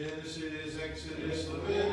Genesis, Exodus, Leviticus,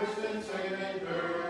first and second and third.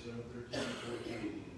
Section 113, 14.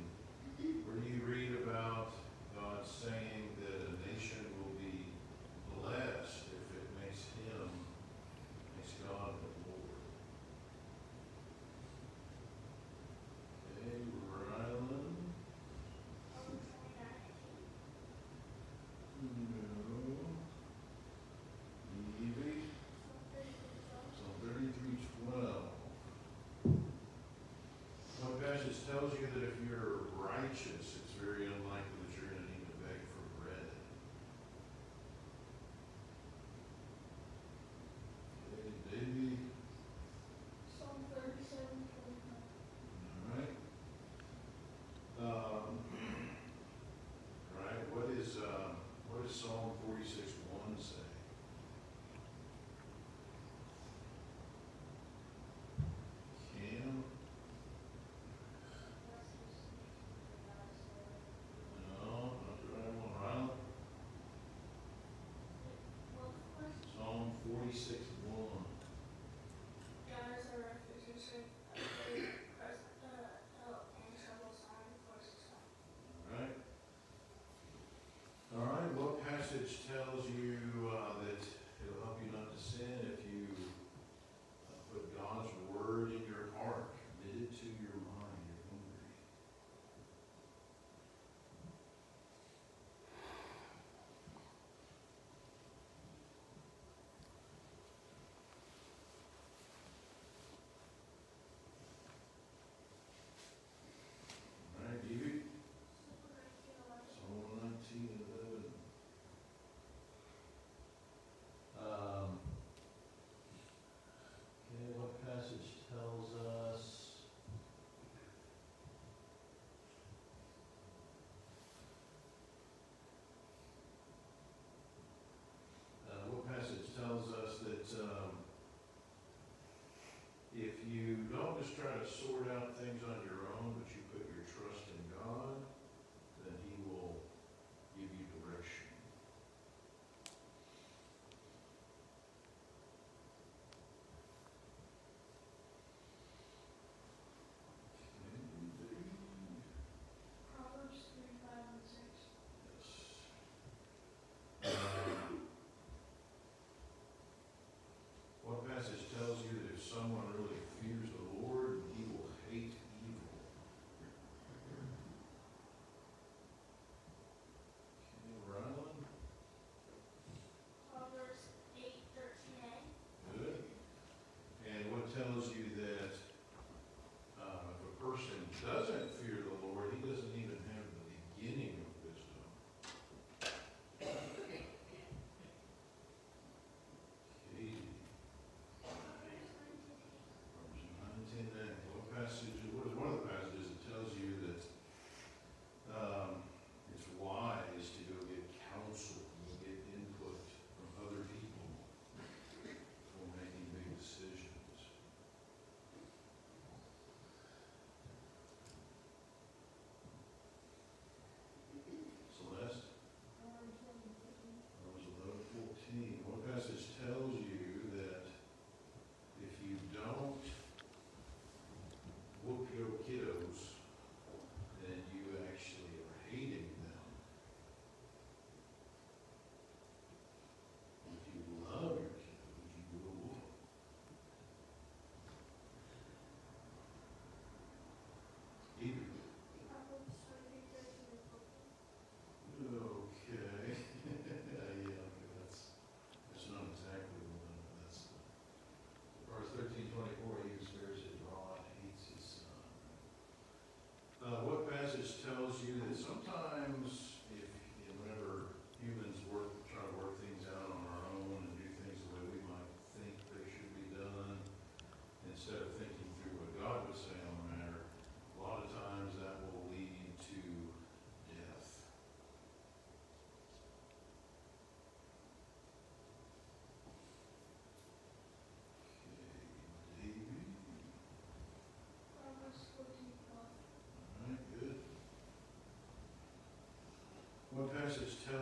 just tell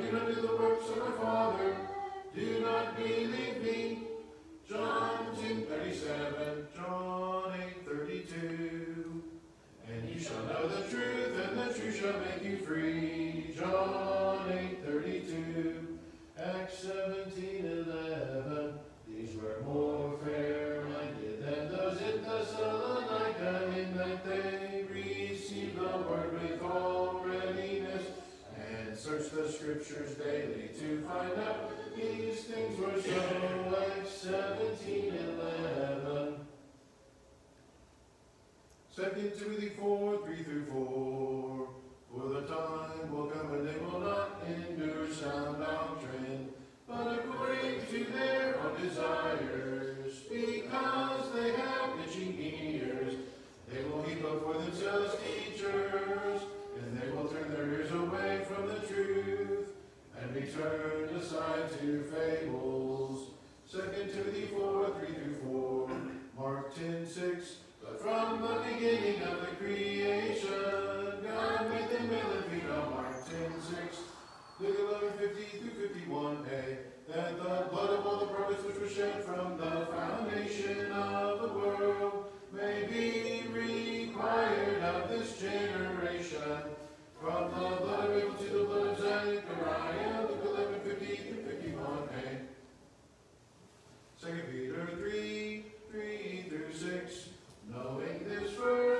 Do not do the works of my Father. Do not believe me. John 10:37, John 8:32. And you shall know the truth, and the truth shall make you free. John 8:32, Acts 7. scriptures daily to find out these things were so like 1711. 2 Timothy 4, 3 through 4. generation. From the blood of Abel to the blood of Zechariah, Luke 11, 50 through 51a. 2 Peter 3, 3 through 6. Knowing this verse,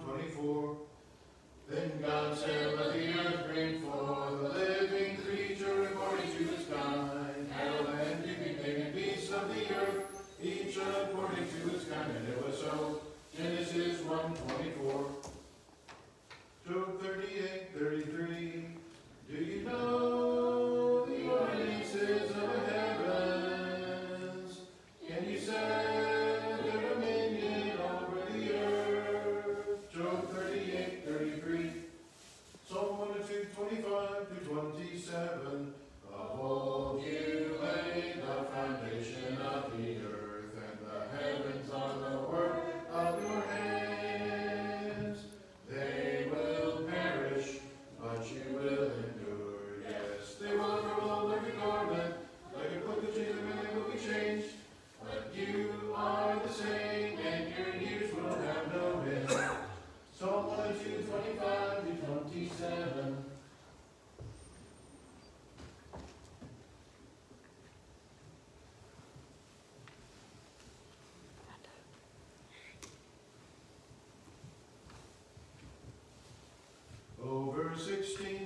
24 16.